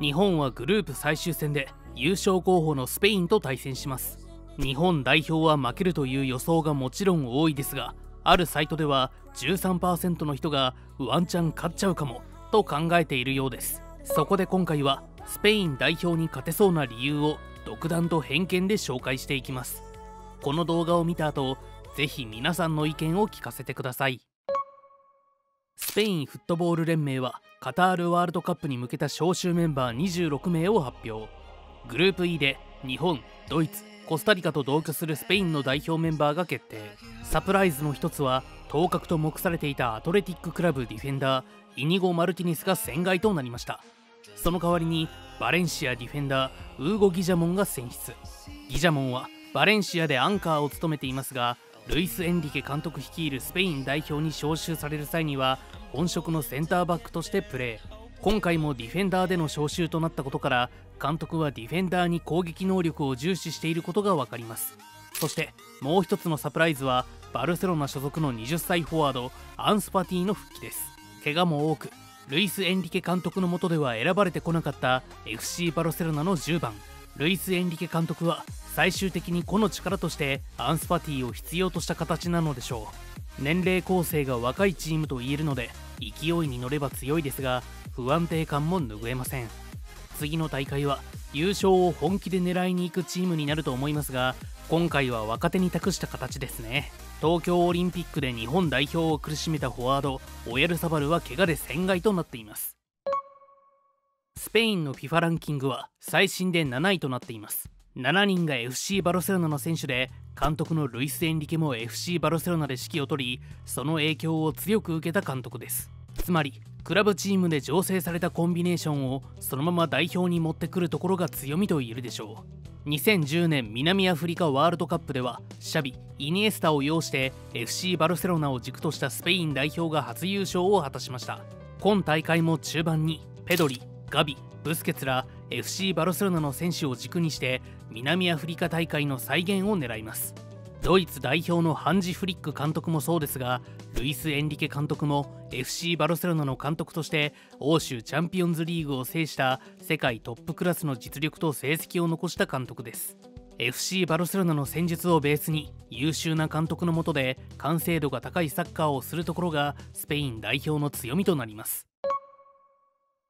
日本はグループ最終戦で優勝候補のスペインと対戦します。日本代表は負けるという予想がもちろん多いですがあるサイトでは13%の人がワンチャン勝っちゃうかもと考えているようです。そこで今回はスペイン代表に勝てそうな理由を独断と偏見で紹介していきます。この動画を見た後ぜひ皆さんの意見を聞かせてください。スペインフットボール連盟はカタールワールドカップに向けた招集メンバー26名を発表。グループ E で日本ドイツコスタリカと同居するスペインの代表メンバーが決定。サプライズの一つは当確と目されていたアトレティッククラブディフェンダーイニゴ・マルティニスが戦外となりました。その代わりにバレンシアディフェンダーウーゴ・ギジャモンが選出ギジャモンはバレンシアでアンカーを務めていますがルイス・エンリケ監督率いるスペイン代表に招集される際には本職のセンターバックとしてプレー。今回もディフェンダーでの招集となったことから監督はディフェンダーに攻撃能力を重視していることが分かります。そしてもう一つのサプライズはバルセロナ所属の20歳フォワードアンスパティの復帰です。怪我も多くルイス・エンリケ監督のもとでは選ばれてこなかった FC バルセロナの10番。ルイス・エンリケ監督は最終的に個の力としてアンスパティを必要とした形なのでしょう。年齢構成が若いチームと言えるので勢いに乗れば強いですが不安定感も拭えません。次の大会は優勝を本気で狙いに行くチームになると思いますが今回は若手に託した形ですね。東京オリンピックで日本代表を苦しめたフォワードオヤルサバルは怪我で戦外となっています。スペインの FIFA ランキングは最新で7位となっています。7人が FC バルセロナの選手で監督のルイス・エンリケも FC バルセロナで指揮を執りその影響を強く受けた監督です。つまりクラブチームで醸成されたコンビネーションをそのまま代表に持ってくるところが強みと言えるでしょう。2010年南アフリカワールドカップではシャビイニエスタを擁して FC バルセロナを軸としたスペイン代表が初優勝を果たしました。今大会も中盤にペドリガビブスケツら FC バルセロナの選手を軸にして南アフリカ大会の再現を狙います。ドイツ代表のハンジ・フリック監督もそうですがルイス・エンリケ監督も FC バルセロナの監督として欧州チャンピオンズリーグを制した世界トップクラスの実力と成績を残した監督です。FC バルセロナの戦術をベースに優秀な監督のもとで完成度が高いサッカーをするところがスペイン代表の強みとなります。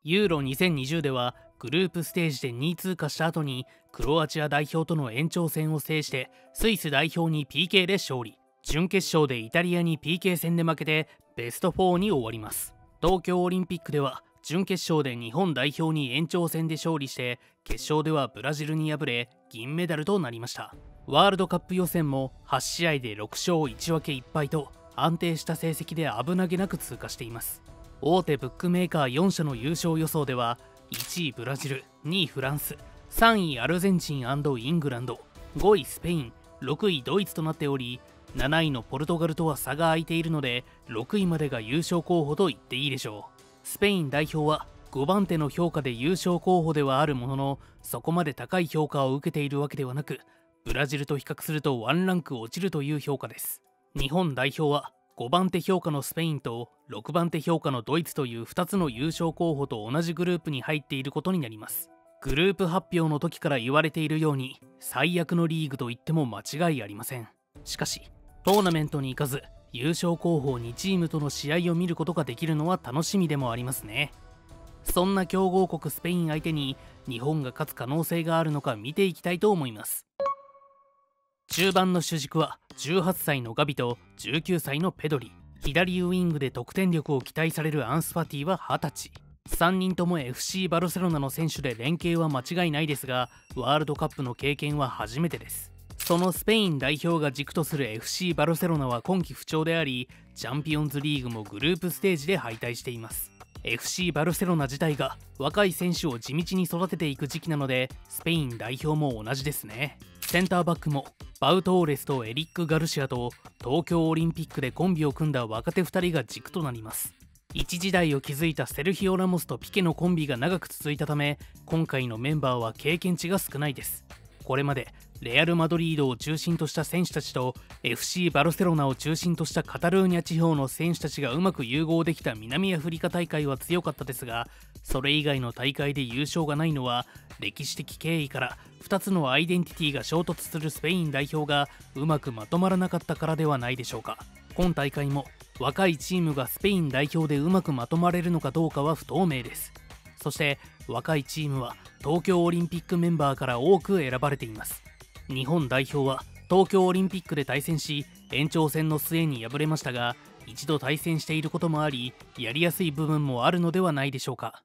ユーロ2020ではグループステージで2位通過した後にクロアチア代表との延長戦を制してスイス代表に PK で勝利。準決勝でイタリアに PK 戦で負けてベスト4に終わります。東京オリンピックでは準決勝で日本代表に延長戦で勝利して決勝ではブラジルに敗れ銀メダルとなりました。ワールドカップ予選も8試合で6勝1分け1敗と安定した成績で危なげなく通過しています。大手ブックメーカー4社の優勝予想では1位ブラジル2位フランス3位アルゼンチンイングランド5位スペイン6位ドイツとなっており7位のポルトガルとは差が空いているので6位までが優勝候補と言っていいでしょう。スペイン代表は5番手の評価で優勝候補ではあるもののそこまで高い評価を受けているわけではなくブラジルと比較するとワンランク落ちるという評価です。日本代表は5番手評価のスペインと6番手評価のドイツという2つの優勝候補と同じグループに入っていることになります。グループ発表の時から言われているように最悪のリーグと言っても間違いありません。しかしトーナメントに行かず優勝候補2チームとの試合を見ることができるのは楽しみでもありますね。そんな強豪国スペイン相手に日本が勝つ可能性があるのか見ていきたいと思います。中盤の主軸は18歳のガビと19歳のペドリ。左ウイングで得点力を期待されるアンスファティは20歳。3人とも FC バルセロナの選手で連携は間違いないですがワールドカップの経験は初めてです。そのスペイン代表が軸とする FC バルセロナは今季不調でありチャンピオンズリーグもグループステージで敗退しています。FC バルセロナ自体が若い選手を地道に育てていく時期なのでスペイン代表も同じですね。センターバックもバウトーレスとエリック・ガルシアと東京オリンピックでコンビを組んだ若手2人が軸となります。一時代を築いたセルヒオ・ラモスとピケのコンビが長く続いたため今回のメンバーは経験値が少ないです。これまでレアル・マドリードを中心とした選手たちと FC バルセロナを中心としたカタルーニャ地方の選手たちがうまく融合できた南アフリカ大会は強かったですがそれ以外の大会で優勝がないのは歴史的経緯から2つのアイデンティティが衝突するスペイン代表がうまくまとまらなかったからではないでしょうか。今大会も若いチームがスペイン代表でうまくまとまれるのかどうかは不透明です。そして若いチームは東京オリンピックメンバーから多く選ばれています。日本代表は東京オリンピックで対戦し延長戦の末に敗れましたが一度対戦していることもありやりやすい部分もあるのではないでしょうか。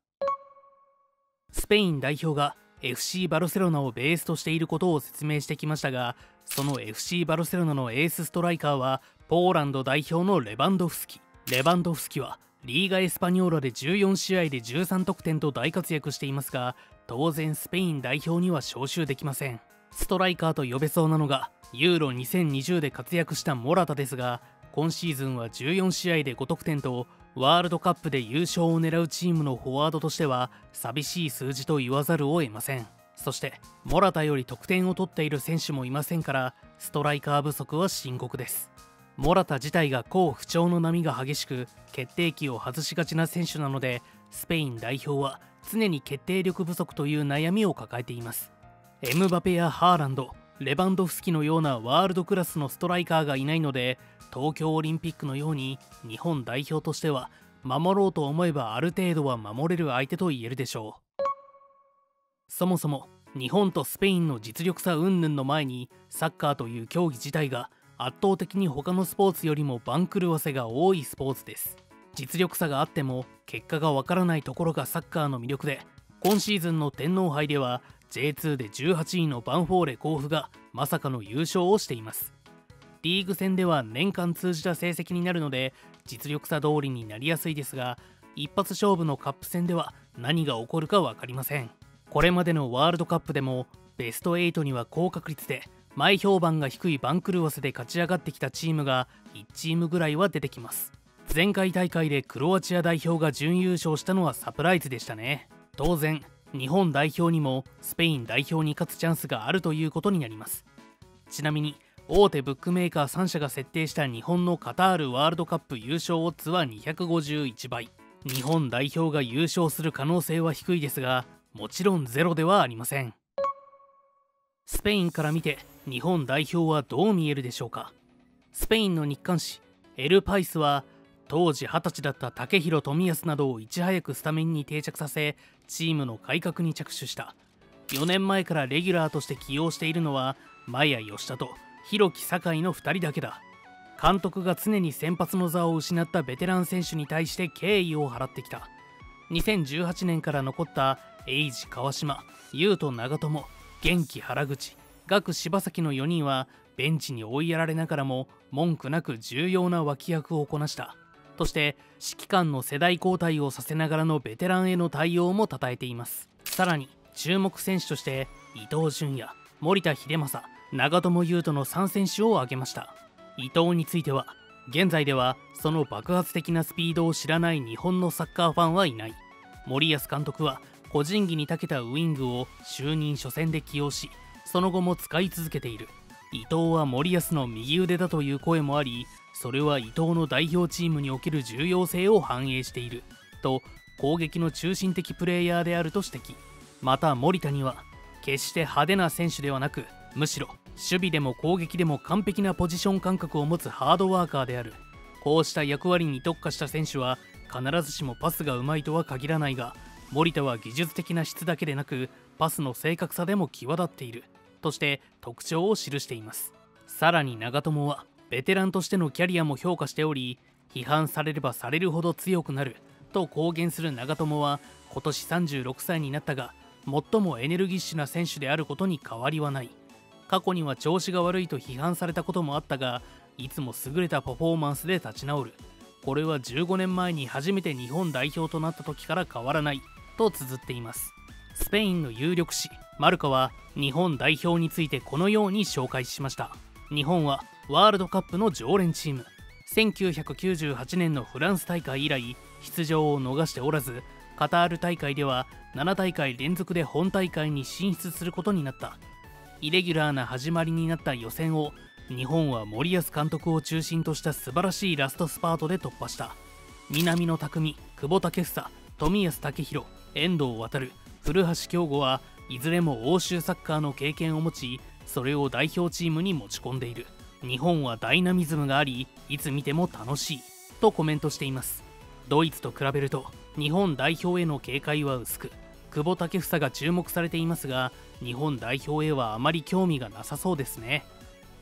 スペイン代表が FC バルセロナをベースとしていることを説明してきましたがその FC バルセロナのエースストライカーはポーランド代表のレバンドフスキ。レバンドフスキはリーガ・エスパニョーラで14試合で13得点と大活躍していますが当然スペイン代表には招集できません。ストライカーと呼べそうなのがユーロ2020で活躍したモラタですが今シーズンは14試合で5得点とワールドカップで優勝を狙うチームのフォワードとしては寂しい数字と言わざるを得ません。そしてモラタより得点を取っている選手もいませんからストライカー不足は深刻です。モラタ自体が好不調の波が激しく決定機を外しがちな選手なのでスペイン代表は常に決定力不足という悩みを抱えています。エムバペやハーランドレバンドフスキのようなワールドクラスのストライカーがいないので東京オリンピックのように日本代表としては守ろうと思えばある程度は守れる相手と言えるでしょう。そもそも日本とスペインの実力差云々の前にサッカーという競技自体が圧倒的に他のスポーツよりも番狂わせが多いスポーツです。実力差があっても結果がわからないところがサッカーの魅力で今シーズンの天皇杯では J2 で18位のバンフォーレ甲府がまさかの優勝をしています。リーグ戦では年間通じた成績になるので実力差通りになりやすいですが一発勝負のカップ戦では何が起こるか分かりません。これまでのワールドカップでもベスト8には高確率で前評判が低い番狂わせで勝ち上がってきたチームが1チームぐらいは出てきます。前回大会でクロアチア代表が準優勝したのはサプライズでしたね。当然日本代表にもスペイン代表に勝つチャンスがあるということになります。ちなみに大手ブックメーカー3社が設定した日本のカタールワールドカップ優勝オッズは251倍。日本代表が優勝する可能性は低いですがもちろんゼロではありません。スペインから見て日本代表はどう見えるでしょうか？スペインの日刊紙エル・パイスは当時20歳だった武宏冨安などをいち早くスタメンに定着させチームの改革に着手した。4年前からレギュラーとして起用しているのは前谷吉田と弘樹酒井の2人だけだ。監督が常に先発の座を失ったベテラン選手に対して敬意を払ってきた。2018年から残ったエイジ川島優斗長友。元気原口。岳柴崎の4人はベンチに追いやられながらも文句なく重要な脇役をこなした。として指揮官の世代交代をさせながらのベテランへの対応も称えています。さらに注目選手として伊東純也森田秀政長友佑都の3選手を挙げました。伊藤については現在ではその爆発的なスピードを知らない日本のサッカーファンはいない。森保監督は個人技に長けたウイングを就任初戦で起用しその後も使い続けている。伊藤は森保の右腕だという声もありそれは伊藤の代表チームにおける重要性を反映している。と攻撃の中心的プレイヤーであると指摘。また森田には決して派手な選手ではなくむしろ守備でも攻撃でも完璧なポジション感覚を持つハードワーカーである。こうした役割に特化した選手は必ずしもパスがうまいとは限らないが森田は技術的な質だけでなくパスの正確さでも際立っているとして特徴を記しています。さらに長友はベテランとしてのキャリアも評価しており批判されればされるほど強くなると公言する長友は今年36歳になったが最もエネルギッシュな選手であることに変わりはない。過去には調子が悪いと批判されたこともあったがいつも優れたパフォーマンスで立ち直る。これは15年前に初めて日本代表となった時から変わらない。と綴っています。スペインの有力紙マルカは日本代表についてこのように紹介しました。日本はワールドカップの常連チーム。1998年のフランス大会以来出場を逃しておらずカタール大会では7大会連続で本大会に進出することになった。イレギュラーな始まりになった予選を日本は森保監督を中心とした素晴らしいラストスパートで突破した。南野拓実久保建英冨安健洋遠藤航古橋京吾はいずれも欧州サッカーの経験を持ちそれを代表チームに持ち込んでいる。日本はダイナミズムがありいつ見ても楽しいとコメントしていますドイツと比べると日本代表への警戒は薄く久保建英が注目されていますが日本代表へはあまり興味がなさそうですね。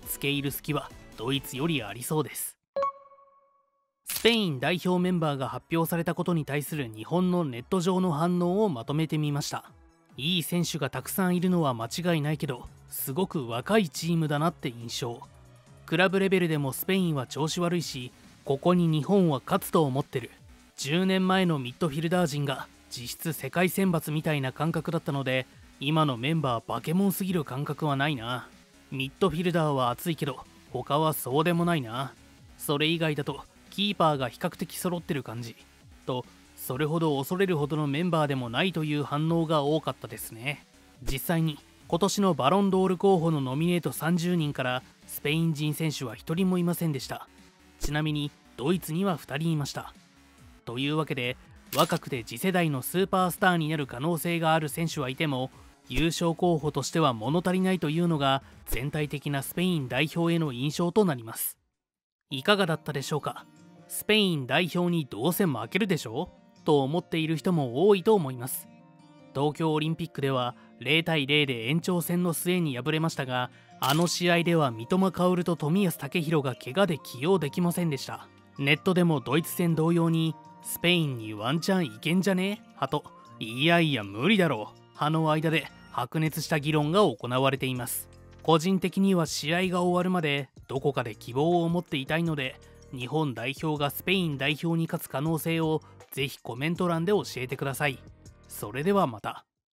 付け入る隙はドイツよりありそうです。スペイン代表メンバーが発表されたことに対する日本のネット上の反応をまとめてみました。いい選手がたくさんいるのは間違いないけどすごく若いチームだなって印象。クラブレベルでもスペインは調子悪いしここに日本は勝つと思ってる。10年前のミッドフィルダー陣が実質世界選抜みたいな感覚だったので今のメンバーバケモンすぎる感覚はないな。ミッドフィルダーは熱いけど他はそうでもないな。それ以外だとキーパーが比較的揃ってる感じ。とそれほど恐れるほどのメンバーでもないという反応が多かったですね。実際に今年のバロンドール候補のノミネート30人からスペイン人選手は1人もいませんでした。ちなみにドイツには2人いました。というわけで若くて次世代のスーパースターになる可能性がある選手はいても優勝候補としては物足りないというのが全体的なスペイン代表への印象となります。いかがだったでしょうか？スペイン代表にどうせ負けるでしょ？と思っている人も多いと思います。東京オリンピックでは0対0で延長戦の末に敗れましたがあの試合では三笘薫と冨安健洋が怪我で起用できませんでした。ネットでもドイツ戦同様にスペインにワンチャンいけんじゃね？派といやいや無理だろう。派の間で白熱した議論が行われています。個人的には試合が終わるまでどこかで希望を持っていたいので日本代表がスペイン代表に勝つ可能性をぜひコメント欄で教えてください。それではまた。